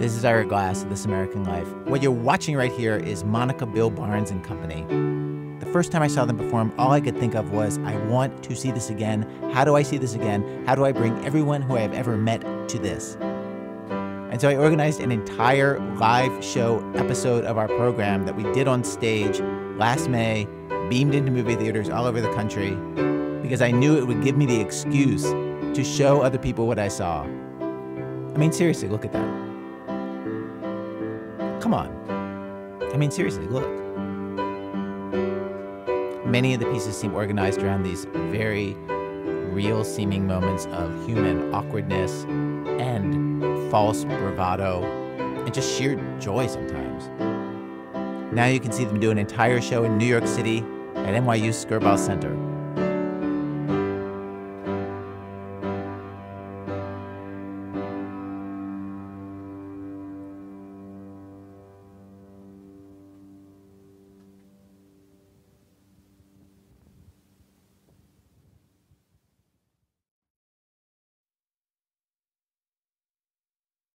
This is Ira Glass of This American Life. What you're watching right here is Monica Bill Barnes and Company. The first time I saw them perform, all I could think of was, I want to see this again. How do I see this again? How do I bring everyone who I have ever met to this? And so I organized an entire live show episode of our program that we did on stage last May, beamed into movie theaters all over the country, because I knew it would give me the excuse to show other people what I saw. I mean, seriously, look at that. Come on. I mean, seriously, look. Many of the pieces seem organized around these very real seeming moments of human awkwardness and false bravado and just sheer joy sometimes. Now you can see them do an entire show in New York City at NYU Skirball Center.